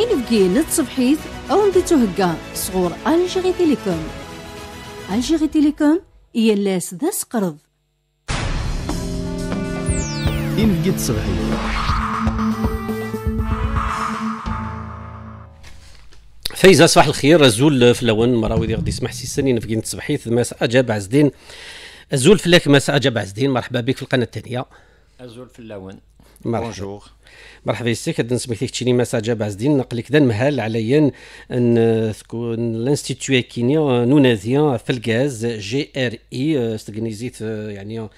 إنفقين تصبحيت أو نديتو هكا صغور ألجيري تيليكوم. ألجيري تيليكوم يلاس ذا سقرض. إنفقي تصبحيت فايزة صباح الخير. الزول في الأول مراوي دي غادي يسمح سيساني نفقين تصبحيت ماس اجاب عزدين. الزول فلاك ماس اجاب عزدين. مرحبا بك في القناة الثانية. الزول في الأول مرحبا. بونجور مرحبا يسيك هاد نسميتك تشيني مساجا بعزدين نقلك ذا مهال عليا أن تكون لانستيتيو كينيا نونازيا في الغاز جي آر إي استغنيزيت يعني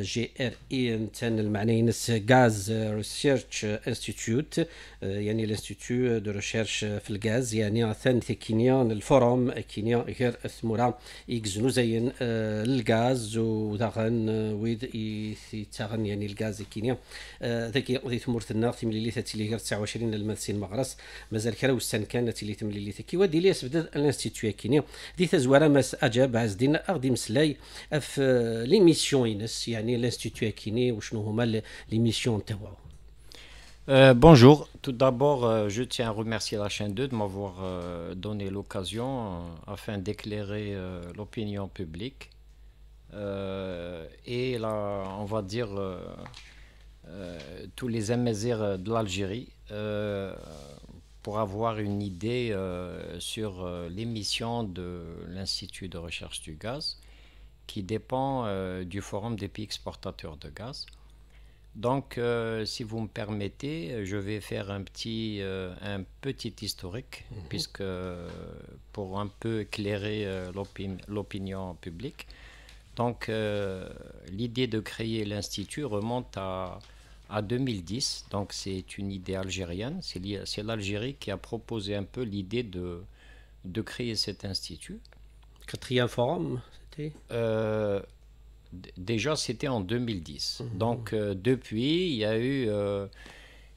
جي آر إي نتان المعني ينس غاز ريسيرش انستيتيوت يعني الانستيتيو دو ريشيرش في الغاز يعني ثان كينيا الفوروم كينيا غير ثمورا يكزنو زين الغاز وداغن ويد يتاغن يعني الغاز كينيا. ذاك ذي ثمورتنا تي ملي تاتي غير 29 المدسين مغرس مازال كرا وستان كان تي تملي تي ودي لي سبدا الانستيتيو كينيا دي تزواره ماس اجاب عز دين اغدي مسلاي في لي ميسيون ينس يعني الانستيتيو كيني وشنو هما لي ميسيون تاعو Euh, bonjour. Tout d'abord, euh, je tiens à remercier la chaîne 2 de m'avoir euh, donné l'occasion euh, afin d'éclairer euh, l'opinion publique euh, et là, on va dire euh, euh, tous les Amazirs de l'Algérie euh, pour avoir une idée euh, sur euh, l'émission de l'Institut de recherche du gaz qui dépend euh, du Forum des pays exportateurs de gaz. Donc, euh, si vous me permettez, je vais faire un petit, euh, un petit historique, puisque euh, pour un peu éclairer euh, l'opin- l'opinion publique. Donc, euh, l'idée de créer l'institut remonte à, à 2010. Donc, c'est une idée algérienne. C'est l'Algérie qui a proposé un peu l'idée de, de créer cet institut. quatrième forum c'était? Euh, déjà, c'était en 2010. Donc, euh, depuis, il y a eu, euh,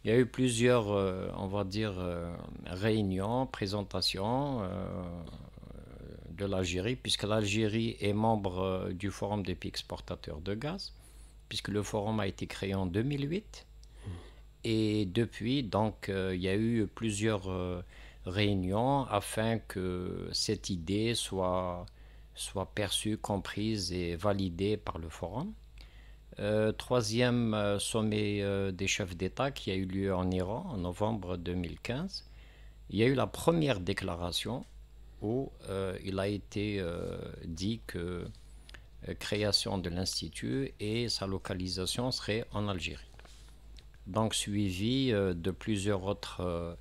il y a eu plusieurs, on va dire, réunions, présentations de l'Algérie, puisque l'Algérie est membre du Forum des pays exportateurs de gaz, puisque le forum a été créé en 2008. Et depuis, donc, euh, il y a eu plusieurs euh, réunions afin que cette idée soit, soit perçue, comprise et validée par le forum. Euh, troisième sommet euh, des chefs d'État qui a eu lieu en Iran en novembre 2015. Il y a eu la première déclaration où euh, il a été dit que création de l'Institut et sa localisation serait en Algérie. Donc suivi euh, de plusieurs autres euh,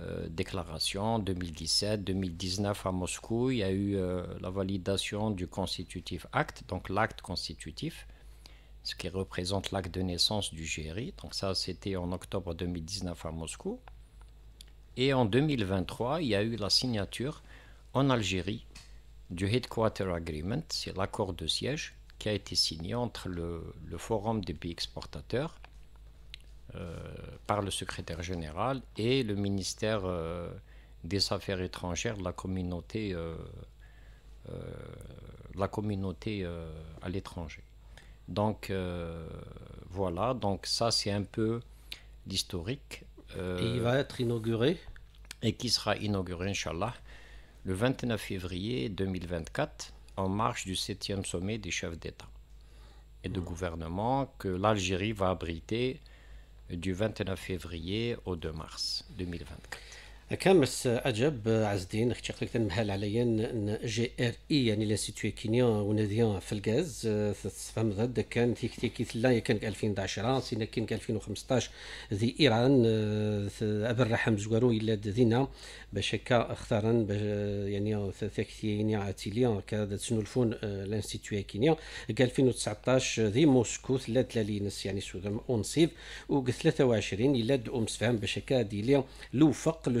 euh, déclarations, 2017, 2019 à Moscou, il y a eu euh, la validation du constitutif acte, donc l'acte constitutif, ce qui représente l'acte de naissance du GRI. Donc ça, c'était en octobre 2019 à Moscou. Et en 2023, il y a eu la signature en Algérie du Headquarter Agreement, c'est l'accord de siège qui a été signé entre le, le Forum des pays exportateurs euh, par le secrétaire général et le ministère euh, des Affaires étrangères de la communauté, euh, la communauté à l'étranger. Donc voilà, donc ça c'est un peu l'historique. et il va être inauguré? et qui sera inauguré, Inch'Allah, le 29 février 2024, en marge du 7e sommet des chefs d'État et de gouvernement que l'Algérie va abriter du 29 février au 2 mars 2024. كان مس اجاب عز الدين أختي قلت تنمهال عليا ان جي إر إي يعني لانستيتيو كينيا وناديا في الغاز. تفهم ضد كان تيك تيك لا كان 2010 سينا كان 2015 ذي إيران ابر رحم زوارو إلا دينا باش هكا أختارن باش يعني ثاكتيني عاتيليا كذا تسنولفون لانستيتيو كينيا. 2019 ذي موسكو ثلاث لالينس يعني سودان أونسيف و 23 إلا د ام سفهم باش هكا ديليا لوفق لو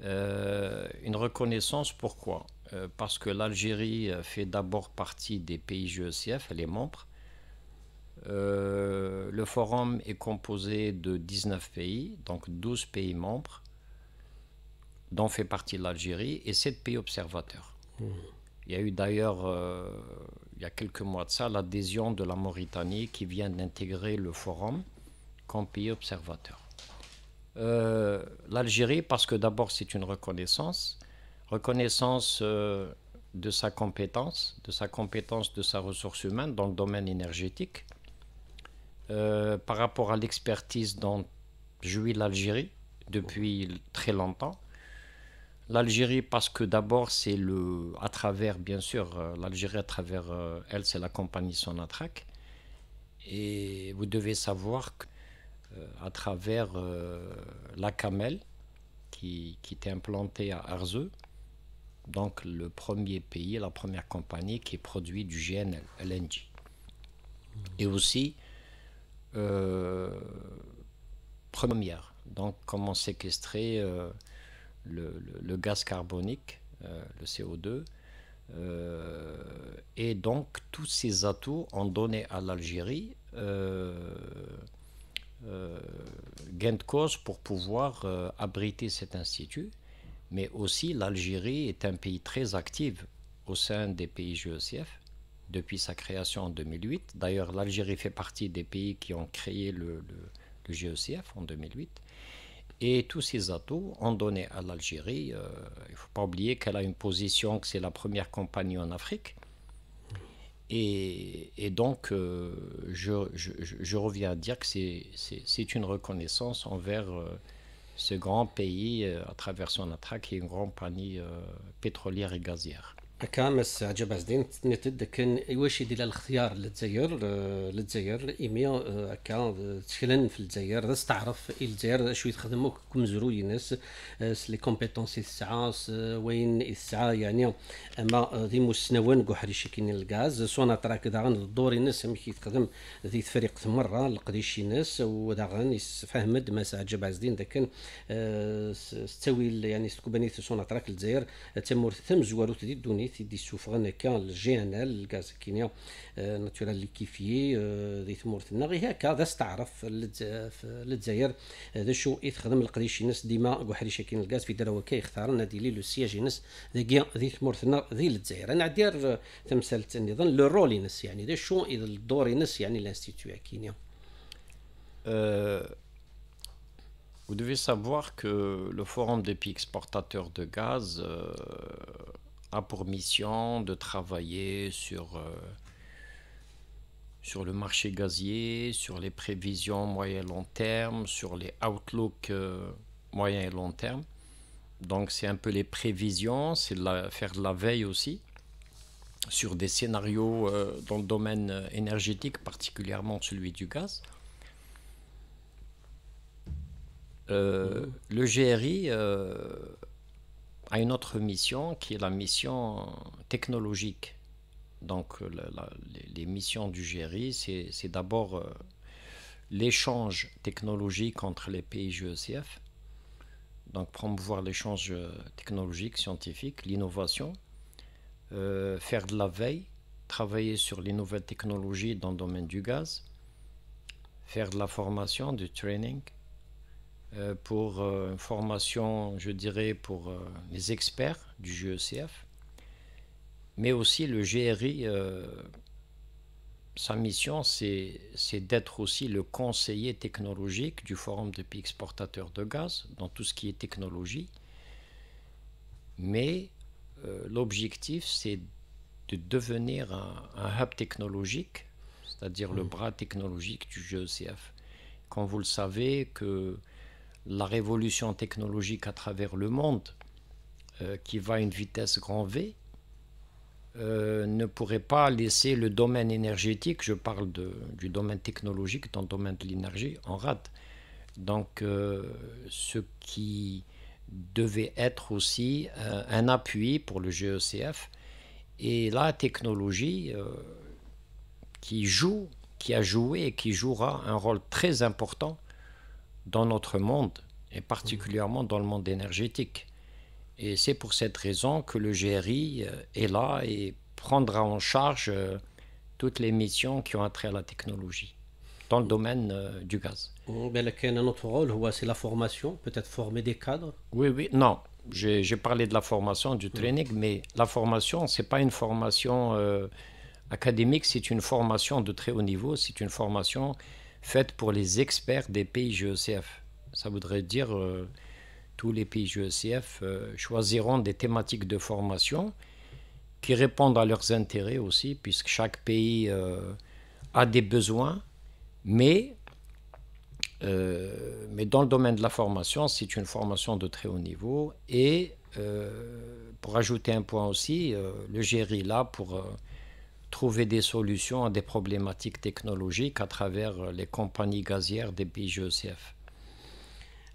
une reconnaissance, pourquoi? Parce que l'Algérie fait d'abord partie des pays GECF, elle est membre. le forum est composé de 19 pays, donc 12 pays membres, dont fait partie l'Algérie, et 7 pays observateurs. Mmh. Il y a eu d'ailleurs, euh, il y a quelques mois de ça, l'adhésion de la Mauritanie qui vient d'intégrer le forum comme pays observateur. Euh, L'Algérie, parce que d'abord c'est une reconnaissance, reconnaissance euh, de sa compétence, de sa compétence, de sa ressource humaine dans le domaine énergétique, par rapport à l'expertise dont jouit l'Algérie depuis très longtemps, L'Algérie, parce que d'abord, c'est le, à travers, bien sûr, euh, l'Algérie, à travers euh, elle, c'est la compagnie Sonatrach. Et vous devez savoir qu'à euh, travers la Camel, qui, qui, était implantée à Arzeux, donc le premier pays, la première compagnie qui produit du GNL, LNG. Et aussi, première, donc comment séquestrer le, gaz carbonique, euh, le CO2. Euh, et donc, tous ces atouts ont donné à l'Algérie euh, gain de cause pour pouvoir abriter cet institut. Mais aussi, l'Algérie est un pays très actif au sein des pays GECF depuis sa création en 2008. D'ailleurs, l'Algérie fait partie des pays qui ont créé le, le GECF en 2008. Et tous ces atouts ont donné à l'Algérie, euh, il ne faut pas oublier qu'elle a une position, que c'est la première compagnie en Afrique. Et, donc, euh, je, reviens à dire que c'est une reconnaissance envers euh, ce grand pays à travers son attraque est une grande compagnie pétrolière et gazière. أكامس عجباز دين نتد كان واش يدير الاختيار للجزائر آه، للجزائر ايمي هكا آه، آه، تشكلن في الجزائر بس تعرف الجزائر شو يخدموك كم زروي ناس لي كومبيتونس الساعة وين الساعة يعني أما ذي مستنون كوحري شكين الغاز سونا تراك داغن الدور ناس ميك يتخدم ذي فريق مرة لقديشي ناس وداغن يفهمد ماس عجباز دين ذاك تساوي يعني سكوبانيت سونا تراك الجزائر تمور ثم زوارو تدي تيدي سوفغن هكا الجي ان ال الغاز كينيا ناتورال ليكيفيي ذي ثمورتنا غير هكا ذا استعرف للجزائر ذا شو يتخدم القديش ناس ديما قحريش كاين الغاز في دراوة كي يختار نادي لي لو سياج ناس ذي ذي ثمورتنا ذي للجزائر أنا دير تمثال النظام لو رول ناس يعني ذا شو اذا الدور ناس يعني الانستيتيو كينيا Vous devez savoir que le Forum des pays exportateurs de gaz euh, a pour mission de travailler sur, euh, sur le marché gazier, sur les prévisions moyen et long terme, sur les outlooks euh, moyen et long terme. Donc c'est un peu les prévisions, c'est faire de la veille aussi sur des scénarios euh, dans le domaine énergétique, particulièrement celui du gaz. le GRI a une autre mission qui est la mission technologique. Donc les, missions du GRI, c'est d'abord euh, l'échange technologique entre les pays GECF, donc promouvoir l'échange euh, technologique, scientifique, l'innovation, euh, faire de la veille, travailler sur les nouvelles technologies dans le domaine du gaz, faire de la formation, du training, euh, pour euh, une formation, je dirais, pour euh, les experts du GECF, mais aussi le GRI, sa mission, c'est d'être aussi le conseiller technologique du Forum de pays exportateurs de gaz dans tout ce qui est technologie. Mais l'objectif, c'est de devenir un, hub technologique, c'est-à-dire le bras technologique du GECF. Comme vous le savez, que la révolution technologique à travers le monde, euh, qui va à une vitesse grand V, euh, ne pourrait pas laisser le domaine énergétique, je parle du domaine technologique dans le domaine de l'énergie, en rade. Donc, euh, ce qui devait être aussi un appui pour le GECF et la technologie qui joue, qui a joué et qui jouera un rôle très important dans notre monde, et particulièrement dans le monde énergétique. Et c'est pour cette raison que le GRI est là et prendra en charge toutes les missions qui ont trait à la technologie dans le domaine du gaz. Ben, un autre rôle, c'est la formation, peut-être former des cadres? Oui, oui, non. J'ai parlé de la formation, du training, mais la formation, ce n'est pas une formation académique, c'est une formation de très haut niveau, c'est une formation faite pour les experts des pays GECF. Ça voudrait dire euh, tous les pays GECF euh, choisiront des thématiques de formation qui répondent à leurs intérêts aussi, puisque chaque pays euh, a des besoins, mais, mais dans le domaine de la formation, c'est une formation de très haut niveau. Et pour ajouter un point aussi, le GRI là pour trouver des solutions à des problématiques technologiques à travers les compagnies gazières des pays.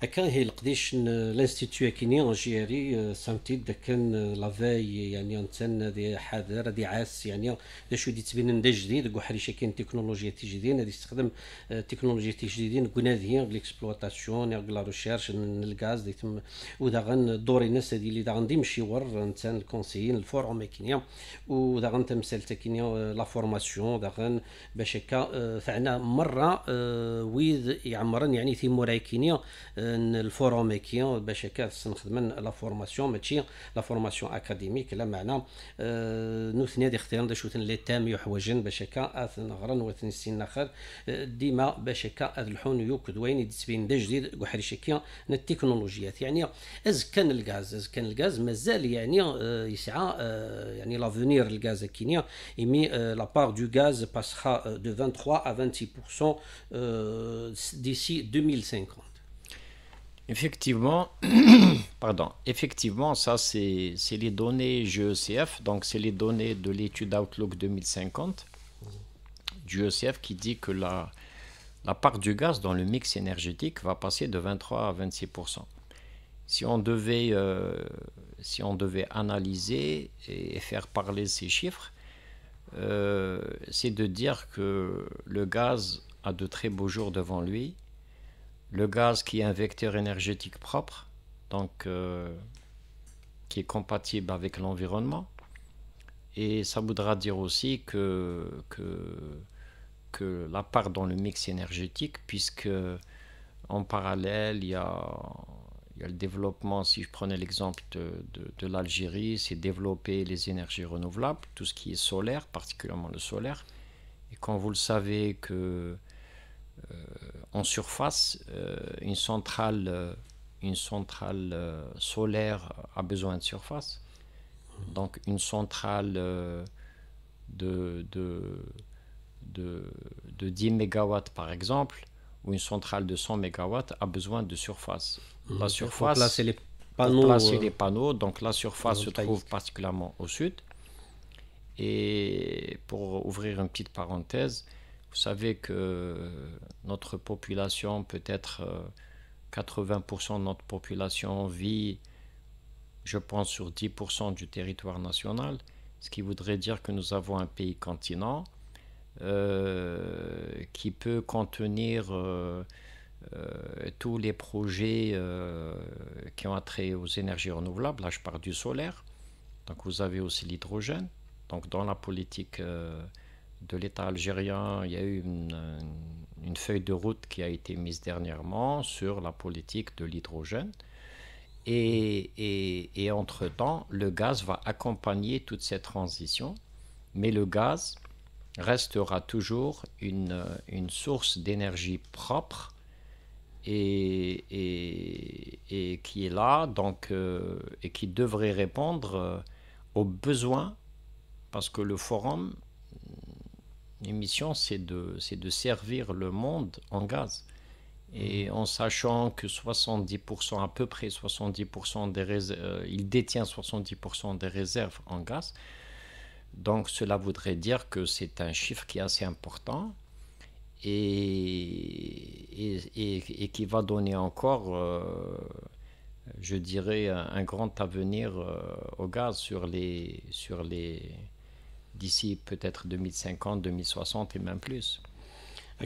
هكا هي القديش الانستيتيو كيني اونجيري سامتيد كان لافاي يعني انتن دي حاضر دي عاس يعني شو دي تبين دا جديد كو حريشه كاين تكنولوجيا تجديدين غادي تستخدم تكنولوجيا تجديدين كناديين ليكسبلوطاسيون لا ريشيرش الغاز دي تم ودا غن دوري الناس هادي اللي دا غندي مشي ور انتن الكونسيين الفورم ماكينيا ودا غن تمثل تكينيا لا فورماسيون دا غن باش هكا فعنا مره ويد يعمرن يعني في موراي الفوروميكيون باش هكا نخدم لا فورماسيون ماشي لا فورماسيون أكاديميك لا معنى نوثني هذه اختيار شوثن لي تام يحوجن باش هكا نغرن وثني السن آخر ديما باش هكا الحون يوكد وين يتسبين دا جديد وحريش هكا التكنولوجيات. يعني از كان الغاز از كان الغاز مازال يعني يسعى يعني لافونير الغاز كينيا يمي لا بار دو غاز باسخا دو 23 à 26% d'ici 2050 Effectivement, pardon, effectivement, ça c'est les données GECF, donc c'est les données de l'étude Outlook 2050 du GECF qui dit que la, la part du gaz dans le mix énergétique va passer de 23 à 26 Si on devait, euh, si on devait analyser et faire parler ces chiffres, euh, c'est de dire que le gaz a de très beaux jours devant lui le gaz qui est un vecteur énergétique propre, donc euh, qui est compatible avec l'environnement. Et ça voudra dire aussi que, que, la part dans le mix énergétique, puisque en parallèle, il y a, le développement, si je prenais l'exemple de, de, de l'Algérie, c'est développer les énergies renouvelables, tout ce qui est solaire, particulièrement le solaire. Et quand vous le savez que en surface, euh, une centrale, euh, une centrale solaire a besoin de surface. Donc une centrale de, de, de, de 10 MW par exemple, ou une centrale de 100 MW a besoin de surface. Mmh. La surface, les panneaux, placer les panneaux. Donc la surface se trouve particulièrement au sud. Et pour ouvrir une petite parenthèse, vous savez que notre population, peut-être 80% de notre population vit, je pense, sur 10% du territoire national, ce qui voudrait dire que nous avons un pays continent euh, qui peut contenir euh, euh, tous les projets qui ont trait aux énergies renouvelables. Là, je parle du solaire. Donc, vous avez aussi l'hydrogène. Donc, dans la politique de l'État algérien, il y a eu une, feuille de route qui a été mise dernièrement sur la politique de l'hydrogène. Et, et, entre-temps, le gaz va accompagner toute cette transition, mais le gaz restera toujours une, source d'énergie propre et, et, qui est là donc, euh, et qui devrait répondre euh, aux besoins, parce que le forum mission, c'est de, de servir le monde en gaz. Et mhm. en sachant que 70%, à peu près 70% des réserves, euh, il détient 70% des réserves en gaz. Donc cela voudrait dire que c'est un chiffre qui est assez important et, et, qui va donner encore, euh, je dirais, un, grand avenir euh, au gaz sur les, sur les, d'ici peut-être 2050, 2060 et même plus.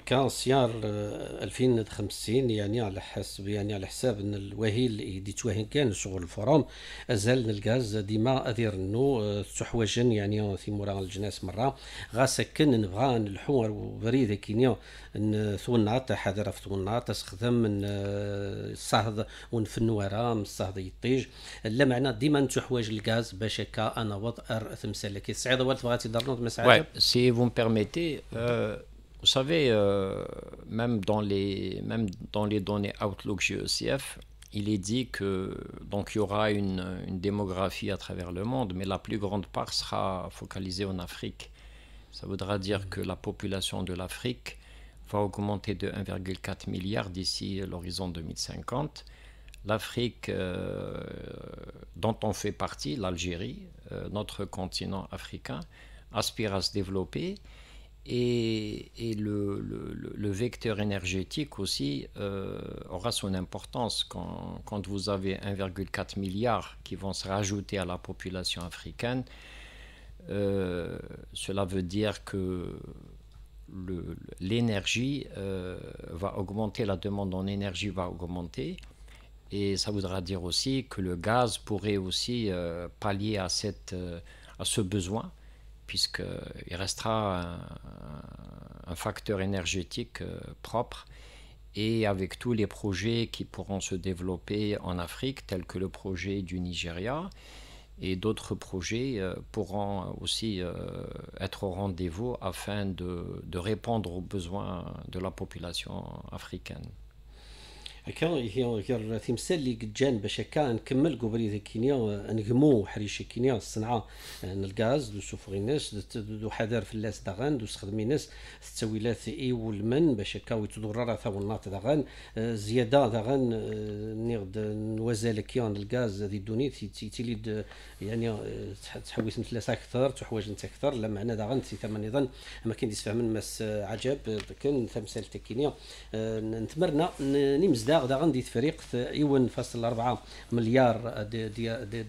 كان سيار 2050 يعني على حسب يعني على حساب إن الوهيل اللي توهين كان شغل الفورم أزال الغاز ديما أذير إنه تحوجن يعني في مورا الجناس مرة. غاسكن نبغى الحوار بريد كينيا ثونات حاضر في ثونات تستخدم من الصهد ونفنو ورا من الصهد يطيج. لا معنى ديما تحوج الغاز باش هكا أنا وضع ثمثال كي سعيد ولد بغاتي درنوض مسعود سي فون بيرميتي Vous savez, euh, même, dans les, même dans les données Outlook GECF, il est dit que donc il y aura une, une, démographie à travers le monde, mais la plus grande part sera focalisée en Afrique. Ça voudra dire que la population de l'Afrique va augmenter de 1,4 milliard d'ici l'horizon 2050. L'Afrique euh, dont on fait partie, l'Algérie, euh, notre continent africain, aspire à se développer et, le, vecteur énergétique aussi euh, aura son importance quand, vous avez 1,4 milliard qui vont se rajouter à la population africaine. Euh, cela veut dire que l'énergie euh, va augmenter, la demande en énergie va augmenter. Et ça voudra dire aussi que le gaz pourrait aussi pallier à, cette, à ce besoin puisqu'il restera un, facteur énergétique euh, propre et avec tous les projets qui pourront se développer en Afrique, tels que le projet du Nigeria, et d'autres projets euh, pourront aussi euh, être au rendez-vous afin de répondre aux besoins de la population africaine. هكا هي تمثال اللي جان باش هكا نكمل قبري كينيا نقمو حريش كينيا الصنعة الغاز دو سوفغيناس دو حذر فلاس داغان دو ناس التسويلات إي والمن باش هكا ويتضرر ثاو الناط داغان زيادة داغان نيغد نوازال كيان الغاز دي دوني تيلي يعني تحويس مثل أكثر تحواج انت أكثر لا معنى داغان تي ثمن أيضا ما كاين ديسفهم مس عجب كان تمثال تكينيا نتمرنا نمزدا داغ غندي تفريق ايون فاصل أربعة مليار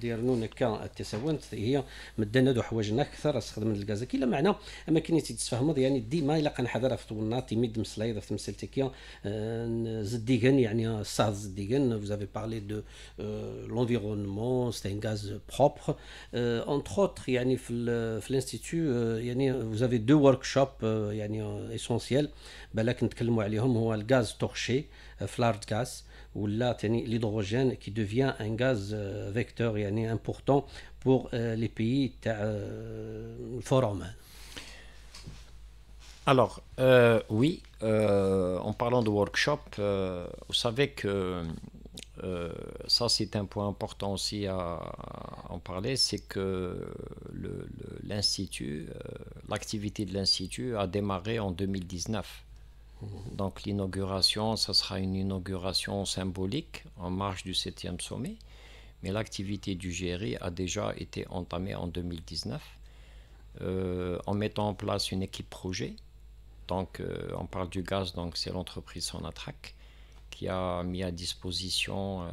ديال نون كا التساونت هي مدنا دو حوايجنا أكثر استخدم الغاز كي معنى أما كاين تتفهموا يعني ديما إلا كنحضر في طولنا تيميد مسلايد في تمثيل زديغن يعني الصاد زديغن vous avez parlé de l'environnement c'est un gaz propre. Autres يعني في في الانستيتو يعني vous avez deux workshops يعني essentiels. بالك نتكلموا عليهم هو الغاز تورشي. فلارد غاز ولا ثاني l'hydrogène qui devient un gaz vecteur يعني important pour les pays تاع الفورم Alors, euh, oui, euh, en parlant de workshop, euh, vous savez que euh, ça c'est un point important aussi à, à en parler, c'est que l'Institut, euh, l'activité de l'Institut a démarré en 2019. Donc l'inauguration, ce sera une inauguration symbolique en marge du 7e sommet, mais l'activité du GRI a déjà été entamée en 2019 euh, en mettant en place une équipe projet. Donc euh, on parle du gaz, donc c'est l'entreprise Sonatrach qui a mis à disposition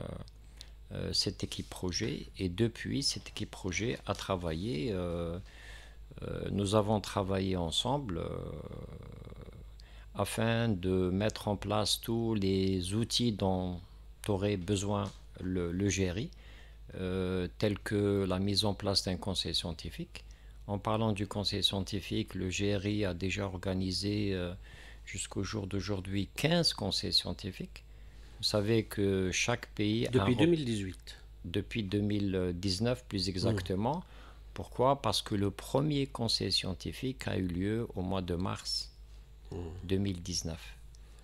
euh, cette équipe projet et depuis cette équipe projet a travaillé. nous avons travaillé ensemble afin de mettre en place tous les outils dont aurait besoin le, le GRI, euh, tels que la mise en place d'un conseil scientifique. En parlant du conseil scientifique, le GRI a déjà organisé euh, jusqu'au jour d'aujourd'hui 15 conseils scientifiques. Vous savez que chaque pays... Depuis 2018. Depuis 2019 plus exactement. Pourquoi? Parce que le premier conseil scientifique a eu lieu au mois de mars 2019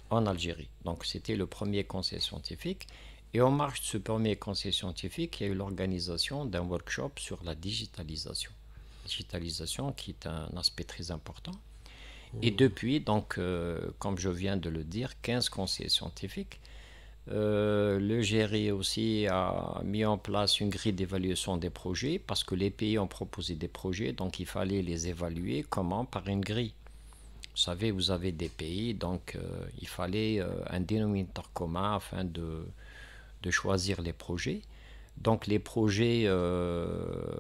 en Algérie. Donc c'était le premier conseil scientifique. Et en marge de ce premier conseil scientifique, il y a eu l'organisation d'un workshop sur la digitalisation. Digitalisation qui est un aspect très important. Et depuis, donc, euh, comme je viens de le dire, 15 conseils scientifiques. Euh, le GRI aussi a mis en place une grille d'évaluation des projets parce que les pays ont proposé des projets, donc il fallait les évaluer. Comment? Par une grille. Vous savez, vous avez des pays, donc euh, il fallait euh, un dénominateur commun afin de, de, choisir les projets. Donc les projets euh,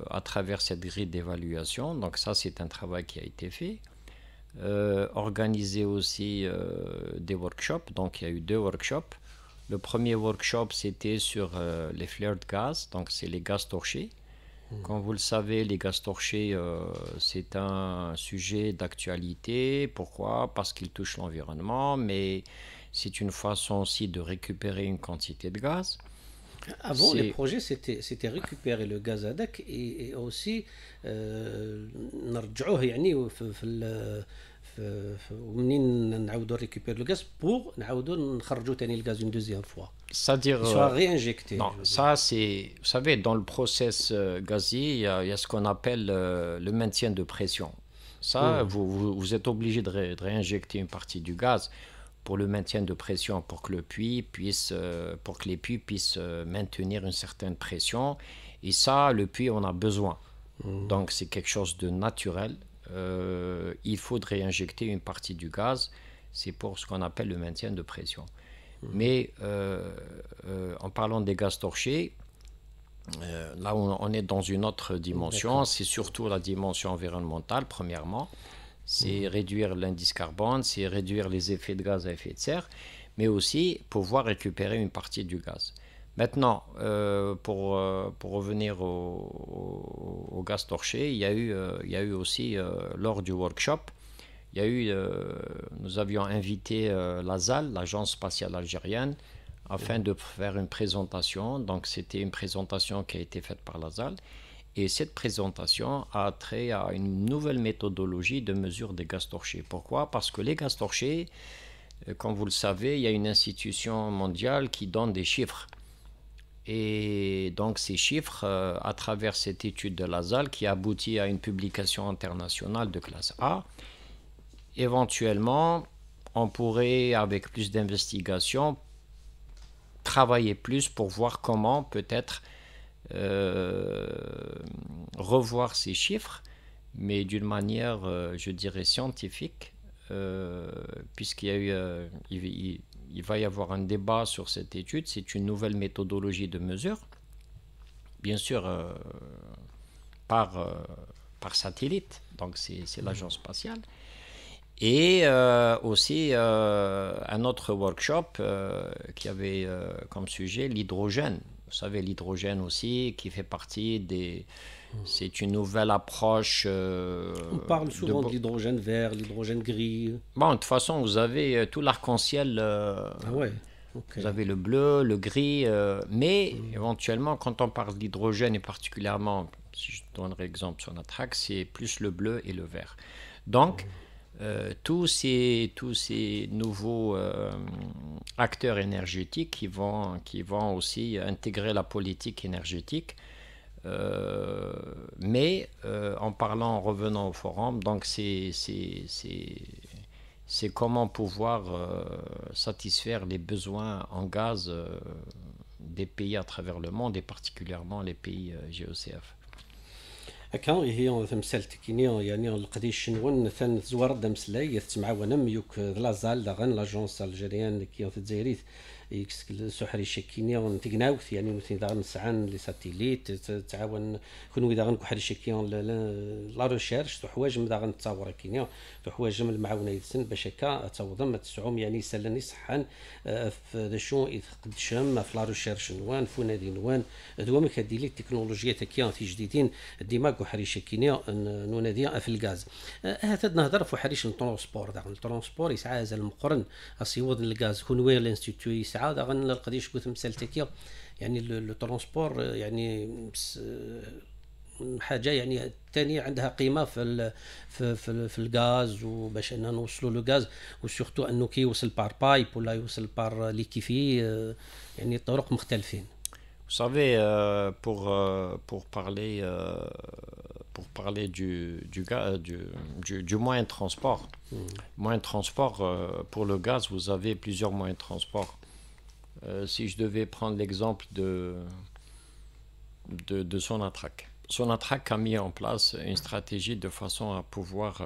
à travers cette grille d'évaluation, donc ça c'est un travail qui a été fait. organiser aussi des workshops. Donc il y a eu deux workshops. Le premier workshop, c'était sur les flares de gaz, donc c'est les gaz torchés. Hmm. Comme vous le savez, les gaz torchés, euh, c'est un sujet d'actualité. Pourquoi? Parce qu'ils touchent l'environnement, mais c'est une façon aussi de récupérer une quantité de gaz. Avant, les projets, c'était récupérer le gaz ADAC et, et aussi euh, pour nous le gaz une deuxième fois. C'est-à-dire. soit réinjecté. Non, ça c'est. Vous savez, dans le process gazier, il y, a, il y a ce qu'on appelle le maintien de pression. Ça, vous, vous, vous, êtes obligé de, ré, de réinjecter une partie du gaz pour le maintien de pression, pour que le puits puisse, euh, pour que les puits puissent euh, maintenir une certaine pression. Et ça, le puits, on a besoin. Mmh. Donc c'est quelque chose de naturel. Euh, il faudrait injecter une partie du gaz. C'est pour ce qu'on appelle le maintien de pression. Mmh. Mais en parlant des gaz torchés, là on, on est dans une autre dimension. C'est surtout la dimension environnementale, premièrement c'est réduire l'indice carbone, c'est réduire les effets de gaz à effet de serre, mais aussi pouvoir récupérer une partie du gaz. Maintenant, euh, pour, euh, pour revenir au, au, gaz torché, il y a eu, euh, il y a eu aussi, euh, lors du workshop, il y a eu, euh, nous avions invité euh, la l'Agence spatiale algérienne, afin de faire une présentation. Donc, c'était une présentation qui a été faite par la ZAL. Et cette présentation a trait à une nouvelle méthodologie de mesure des gaz torchés. Pourquoi? Parce que les gaz torchés, euh, comme vous le savez, il y a une institution mondiale qui donne des chiffres. Et donc ces chiffres, euh, à travers cette étude de la ZAL qui aboutit à une publication internationale de classe A, éventuellement, on pourrait, avec plus d'investigation, travailler plus pour voir comment peut-être euh, revoir ces chiffres, mais d'une manière, euh, je dirais, scientifique, euh, puisqu'il y a eu, il, il, va y avoir un débat sur cette étude. C'est une nouvelle méthodologie de mesure, bien sûr, par, par satellite, donc c'est l'agence spatiale. Et euh, aussi euh, un autre workshop euh, qui avait comme sujet l'hydrogène. Vous savez, l'hydrogène aussi, qui fait partie des... C'est une nouvelle approche. On parle souvent de, de l'hydrogène vert, l'hydrogène gris. Bon, de toute façon, vous avez tout l'arc-en-ciel. Ah ouais. Okay. Vous avez le bleu, le gris, euh, mais mmh. éventuellement, quand on parle d'hydrogène, et particulièrement, si je donnerai l'exemple sur notre axe, c'est plus le bleu et le vert. Donc, mmh. Euh, tous, ces, tous ces nouveaux euh, acteurs énergétiques qui vont, qui vont aussi intégrer la politique énergétique. Euh, mais en parlant, en revenant au forum, donc c'est comment pouvoir satisfaire les besoins en gaz des pays à travers le monde et particulièrement les pays GECF. هكا هي تمثال كيني يعني القديش شنون ثان زوار دمسلاي يتمعاونم يوك لازال داغن لاجونس الجيريان كي تزايريت سحري شكيني ونتقناوث يعني مثلا إذا نسعان لي ساتيليت تعاون كون إذا غنكو حري شكيون لا ريشيرش تو حوايج إذا غنتصاور كينيا تو حوايج من المعاونة يدسن باش هكا تعوضم تسعوم يعني سلني صحان في شو قدشم في لا ريشيرش نوان فونادي نوان دوما كدي لي التكنولوجيا في جديدين ديما كو حري شكينيا نوناديا في الغاز. هذا نهضر في حريش الترونسبور داغ الترونسبور يسعى المقرن اسيوض الغاز. كون وين الانستيتو يسعى غن القديش قلت مسالتك يعني لو ترونسبور يعني حاجة يعني ثانية عندها قيمة في ال في في, في الغاز وباش أننا نوصلوا لو غاز. وسورتو انه كي يوصل بار بايب ولا يوصل بار ليكيفي يعني طرق مختلفين. Vous savez, euh, pour, euh, pour parler, euh, pour parler du, du, du, du, du moyen de transport, mmh. moyen de transport pour le gaz, vous avez plusieurs moyens de transport. Si je devais prendre l'exemple de, de, de Sonatrach. Sonatrach a mis en place une stratégie de façon à pouvoir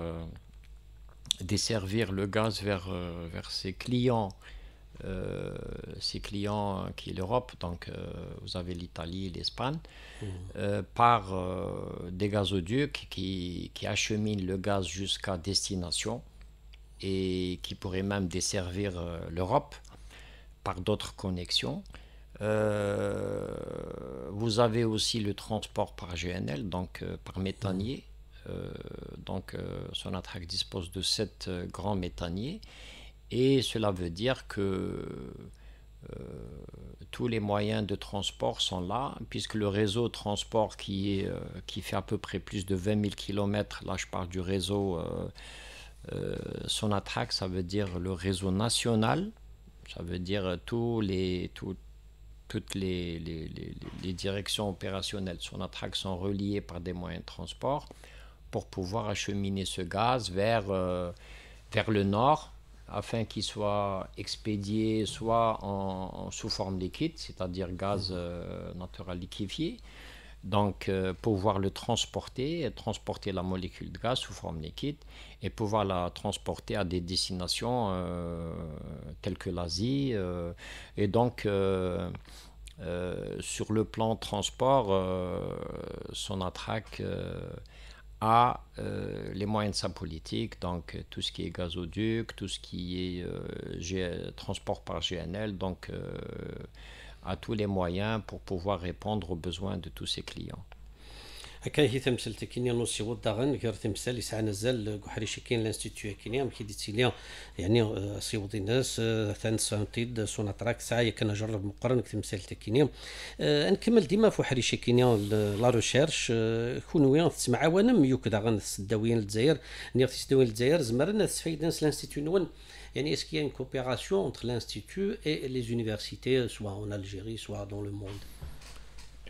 desservir le gaz vers, vers ses clients, ses clients qui est l'Europe, donc euh, vous avez l'Italie, l'Espagne, mmh. par des gazoducs qui, qui acheminent le gaz jusqu'à destination et qui pourrait même desservir l'Europe par d'autres connexions. vous avez aussi le transport par GNL, donc par méthanier. donc Sonatrach dispose de sept grands méthaniers et cela veut dire que euh, tous les moyens de transport sont là, puisque le réseau de transport qui, est, euh, qui fait à peu près plus de 20 000 km, là je parle du réseau euh, Sonatrack, ça veut dire le réseau national, ça veut dire tous les, toutes les, les, les, directions opérationnelles Sonatrack sont reliées par des moyens de transport pour pouvoir acheminer ce gaz vers, vers le nord afin qu'il soit expédié soit en, sous forme liquide, c'est-à-dire gaz euh, naturel liquéfié, donc euh, pouvoir le transporter, transporter la molécule de gaz sous forme liquide et pouvoir la transporter à des destinations euh, telles que l'Asie. et donc, sur le plan transport, son attraque euh, les moyens de sa politique, donc tout ce qui est gazoduc, tout ce qui est euh, transport par GNL, donc euh, à tous les moyens pour pouvoir répondre aux besoins de tous ses clients. هكا هي تمثل تكينيا نوسي وداغن غير تمثل يسعى نزل كحري شكين لانستيتيو كينيا مكي ديتيليا يعني آه، سيوضي الناس آه، ثان سانتيد سوناتراك ساعة كان نجرب مقارنة تمثال تكينيا. آه، نكمل ديما في حري شكينيا لا ريشيرش كونويا تسمع ونم يوك داغن السداويين الجزائر نيغ السداويين الجزائر زمرنا تسفايدن لانستيتيو نون. يعني a une coopération entre l'institut et les universités soit en Algérie soit dans le monde?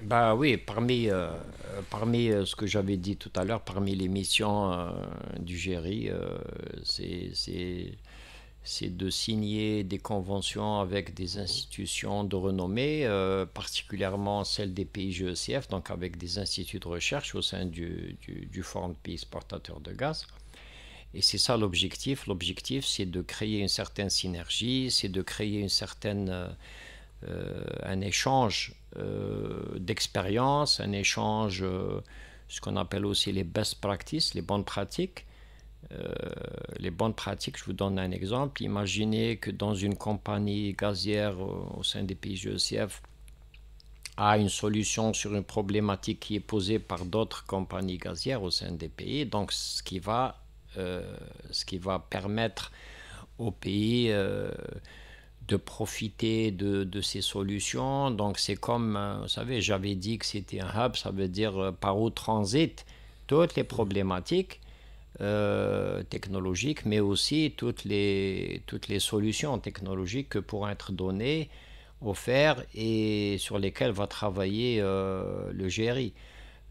Bah oui, parmi, euh, parmi euh, ce que j'avais dit tout à l'heure, parmi les missions euh, du GERI, c'est de signer des conventions avec des institutions de renommée, particulièrement celles des pays GECF, donc avec des instituts de recherche au sein du, du, du Forum de pays exportateurs de gaz. Et c'est ça l'objectif. L'objectif, c'est de créer une certaine synergie, c'est de créer une certaine un échange euh, d'expérience, un échange, euh, ce qu'on appelle aussi les best practices, les bonnes pratiques. les bonnes pratiques, je vous donne un exemple. Imaginez que dans une compagnie gazière au sein des pays GECF, a une solution sur une problématique qui est posée par d'autres compagnies gazières au sein des pays. Donc, ce qui va, ce qui va permettre aux pays de profiter de, ces solutions. Donc c'est comme, euh, vous savez, j'avais dit que c'était un hub, ça veut dire euh, par où transit toutes les problématiques euh, technologiques, mais aussi toutes les, toutes les solutions technologiques que pourront être données, offertes et sur lesquelles va travailler le GRI.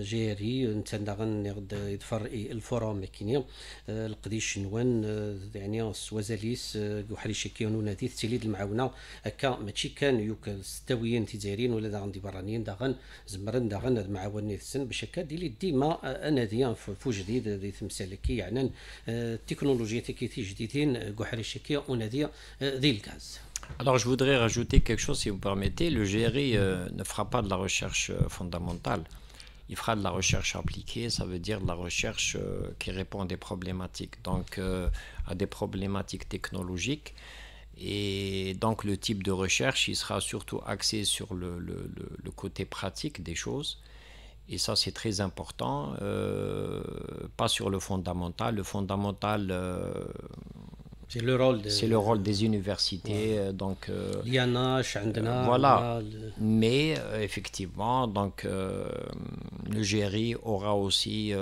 جيري نتندغن غد يدفر الفورم كينيا القديش نوان يعني سوازاليس وحري شكيون ونادي تيليد المعاونة. هكا ماشي كان يوك ستاويين تيزايرين ولا داغن دي برانيين داغن زمرن داغن المعاون نيثسن باش هكا ديلي ديما اناديا فو جديد دي تمثالكي يعني. التكنولوجيا تيكي جديدين وحري شكيا ونادي ذي الغاز. Alors je voudrais rajouter quelque chose si vous permettez. Le GRI euh, ne fera pas de la recherche euh, fondamentale. Il fera de la recherche appliquée, ça veut dire de la recherche euh, qui répond à des problématiques, donc euh, à des problématiques technologiques. Et donc le type de recherche, il sera surtout axé sur le, côté pratique des choses. Et ça, c'est très important, euh, pas sur le fondamental. Le fondamental, c'est le rôle, c'est le rôle des universités. Euh, donc, euh, Liana, voilà. Mais euh, effectivement, donc, le GRI aura aussi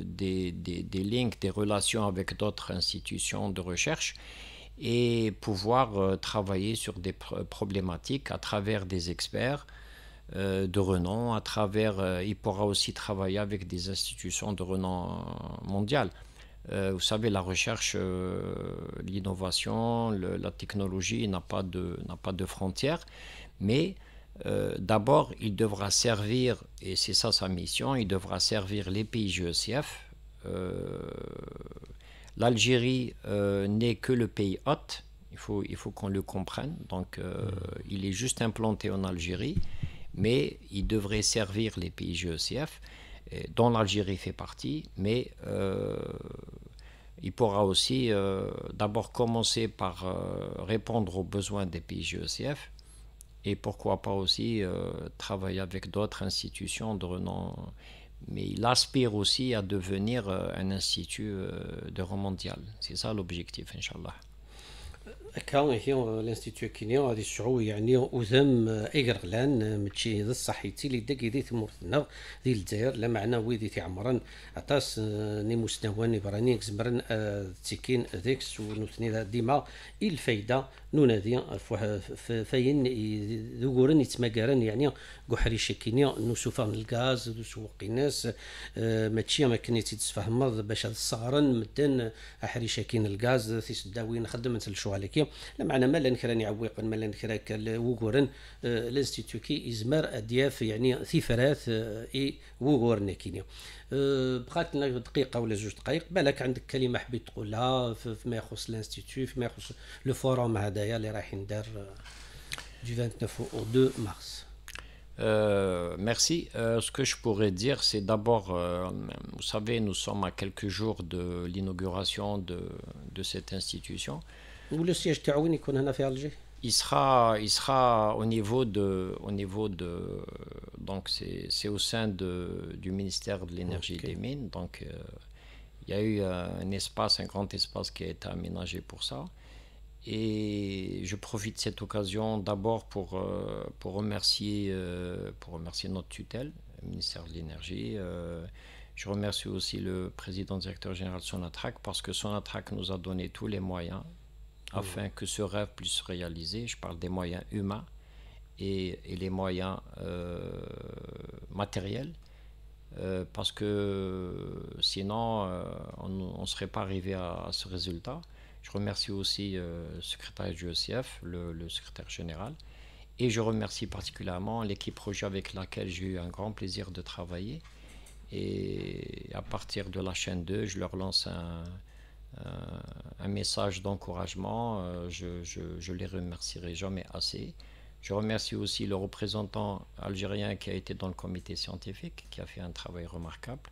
des, des, des, links, des relations avec d'autres institutions de recherche et pouvoir travailler sur des problématiques à travers des experts de renom, à travers, il pourra aussi travailler avec des institutions de renom mondial. Euh, vous savez, la recherche, euh, l'innovation, la technologie n'a pas, de, pas de frontières, mais euh, d'abord, il devra servir, et c'est ça sa mission, il devra servir les pays GECF. L'Algérie n'est que le pays hôte, il faut, il faut qu'on le comprenne. Donc, mmh. il est juste implanté en Algérie, mais il devrait servir les pays GECF, dont l'Algérie fait partie, mais il pourra aussi d'abord commencer par répondre aux besoins des pays GECF et pourquoi pas aussi euh, travailler avec d'autres institutions de renom. Mais il aspire aussi à devenir euh, un institut euh, de rang mondial. C'est ça l'objectif, Inch'Allah. كان هي الانستيتيو كينيا غادي يسعو يعني وذم ايغرلان ماشي ذا الصحيتي اللي داك يدي ثمورتنا دي الجزائر لا معنى ويدي تعمرن عطاس ني مستوى براني زمرن تيكين ذيكس ونوثني ديما الفايده نونادي فاين ذكورن يتماكرن يعني قحري شكينيا نوسوفا من الغاز نسوق الناس ماشي ما كني تتفهم باش هاد الصغرن مدن أحري شاكين الغاز تيسداوين خدمت الشوالكي لا معنى ما لأن كراني عويق ما لأن كراك وغورن لانستيتيو كي ازمر أدياف يعني ثيفرات إي وغورن كينيا بقات لنا دقيقه ولا جوج دقائق بالك عندك كلمه حبيت تقولها فيما يخص الانستيتيو فيما يخص لو فورم هذايا اللي رايح يندار du 29 au 2 mars. Euh, merci. Euh, ce que je pourrais dire, c'est d'abord, euh, vous savez, nous sommes à quelques jours de l'inauguration de, de cette institution. Vous le siège Taouni qu'on a fait à Alger il sera, il sera au niveau de, au niveau de, donc c'est au sein de, du ministère de l'énergie et des mines. Donc il y a eu un espace, un grand espace qui a été aménagé pour ça. Et je profite de cette occasion d'abord pour, euh, pour, remercier, euh, pour remercier notre tutelle, le ministère de l'Énergie. Euh, je remercie aussi le président directeur général de Sonatrac parce que Sonatrac nous a donné tous les moyens afin que ce rêve puisse se réaliser. Je parle des moyens humains et, et les moyens matériels. parce que sinon, on ne serait pas arrivé à ce résultat. Je remercie aussi euh, le secrétaire du ECF, le, secrétaire général. Et je remercie particulièrement l'équipe projet avec laquelle j'ai eu un grand plaisir de travailler. Et à partir de la chaîne 2, je leur lance un, un, message d'encouragement. Euh, je, je, les remercierai jamais assez. Je remercie aussi le représentant algérien qui a été dans le comité scientifique, qui a fait un travail remarquable.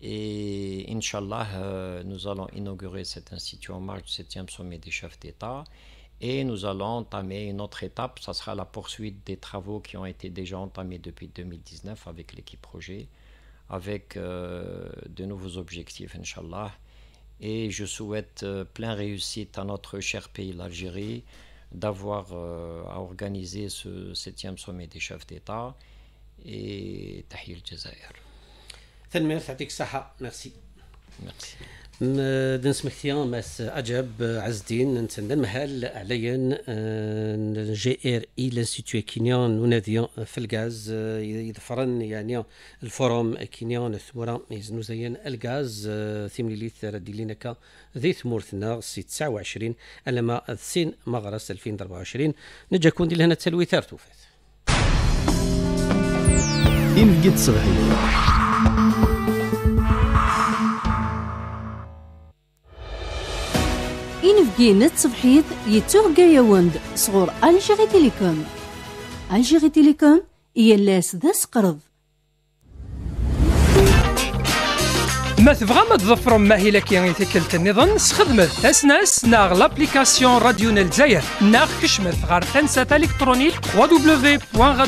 Et Inch'Allah, euh, nous allons inaugurer cet institut en marge du 7e sommet des chefs d'État. Et nous allons entamer une autre étape, ça sera la poursuite des travaux qui ont été déjà entamés depuis 2019 avec l'équipe projet, avec euh, de nouveaux objectifs, Inch'Allah et je souhaite euh, plein réussite à notre cher pays, l'Algérie, d'avoir euh, à organiser ce 7e sommet des chefs d'État et Tahil Jazair. Merci. دنسمك ثيان ماس عجب عز الدين نتسنى المهال عليا جي اير إي لإنستيتيو كينيان وناديا في الغاز يظفرن يعني الفوروم كينيان ثمورا يزنو زين الغاز ثيمليليث ردي لينكا ذي ثمورتنا سي 29 ألما سين مغرس 2024 نجا كون دي لهنا تلويثار توفات إن جيت صباحي إنفقي نت صبحيت يتوغ يوند صغور ألجيري تيليكوم. ألجيري تيليكوم يلاس ذا سقرض ما تبغى ما تظفرم ماهي كي تكلت النظام سخدمت تسناس ناغ لابليكاسيون راديو الجزائر ناغ كشمت غار تنسات إلكترونيك www.radio